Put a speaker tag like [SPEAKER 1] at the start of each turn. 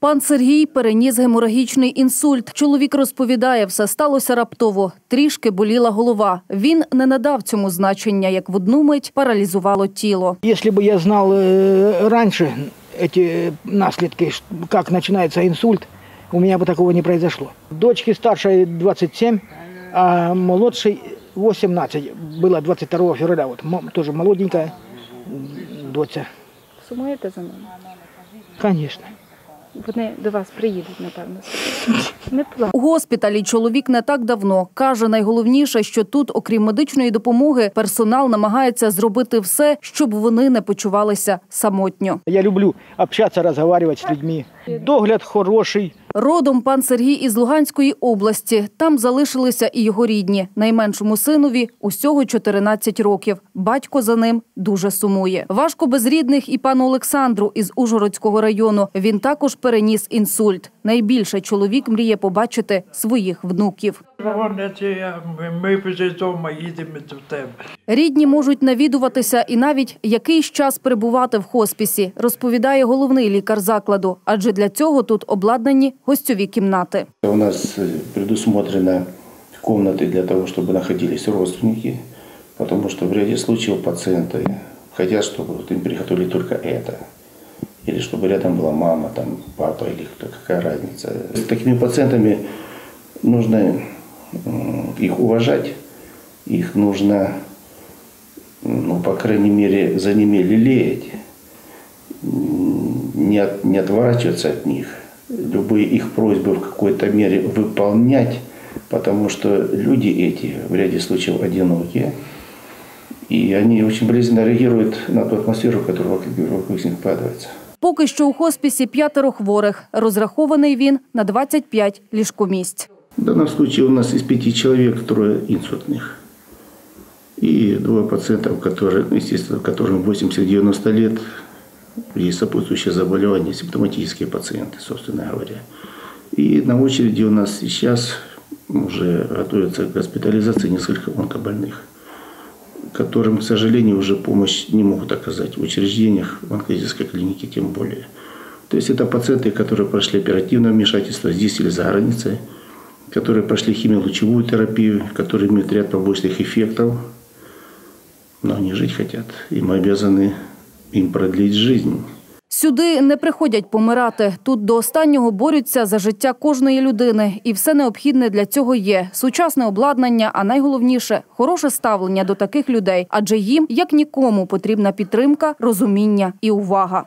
[SPEAKER 1] Пан Сергій переніс геморагічний інсульт. Чоловік розповідає, все сталося раптово. Трішки боліла голова. Він не надав цьому значення, як в одну мить паралізувало тіло.
[SPEAKER 2] Если бы я знал э, раньше эти наследки, ш- как начинается инсульт, у меня бы такого не произошло. Дочке старшей 27, а молодшей 18. Было 22 февраля, вот м- тоже молоденькая м, доча.
[SPEAKER 3] Сумуєте за ними?
[SPEAKER 2] Конечно.
[SPEAKER 3] Вони до вас приїдуть, напевно. Не план.
[SPEAKER 1] У госпіталі чоловік не так давно. Каже, найголовніше, що тут, окрім медичної допомоги, персонал намагається зробити все, щоб вони не почувалися самотньо.
[SPEAKER 2] Я люблю общаться, розмовляти з людьми. Догляд хороший.
[SPEAKER 1] Родом пан Сергій із Луганської області. Там залишилися і його рідні. Найменшому синові усього 14 років. Батько за ним дуже сумує. Важко без рідних і пану Олександру із Ужгородського району. Він також переніс інсульт. Найбільше чоловік мріє побачити своїх внуків.
[SPEAKER 4] Проводити я, ми, ми вже вдома їдемо до тебе.
[SPEAKER 1] Рідні можуть навідуватися і навіть якийсь час перебувати в хоспісі, розповідає головний лікар закладу. Адже для цього тут обладнані гостьові кімнати.
[SPEAKER 5] У нас э, предусмотрены комнаты для того, чтобы находились родственники, потому что в ряде случаев пациенты хотят, чтобы вот им приготовили только это. Или чтобы рядом была мама, там, папа или кто, какая разница. С такими пациентами нужно м, их уважать, их нужно, ну, по крайней мере, за ними лелеять, м, не, от- не отворачиваться от них, любые их просьбы в какой-то мере выполнять, потому что люди эти в ряде случаев одинокие, и они очень болезненно реагируют на ту атмосферу, которая вокруг, вокруг них складывается.
[SPEAKER 1] Поки що у хоспісі п'ятеро хворих. Розрахований він на 25 ліжкомісць.
[SPEAKER 5] В данном случае у нас из пяти человек трое инсультных. И двое пациентов, которые, естественно, которым 80-90 лет, есть сопутствующие заболевания, симптоматические пациенты, собственно говоря. И на очереди у нас сейчас уже готовится к госпитализации несколько онкобольных, которым, к сожалению, уже помощь не могут оказать в учреждениях, в онкологической клинике тем более. То есть это пациенты, которые прошли оперативное вмешательство здесь или за границей, которые прошли химиолучевую терапию, которые имеют ряд побочных эффектов, но они жить хотят, и мы обязаны им продлить жизнь.
[SPEAKER 1] Сюди не приходять помирати. Тут до останнього борються за життя кожної людини. І все необхідне для цього є. Сучасне обладнання, а найголовніше – хороше ставлення до таких людей. Адже їм, як нікому, потрібна підтримка, розуміння і увага.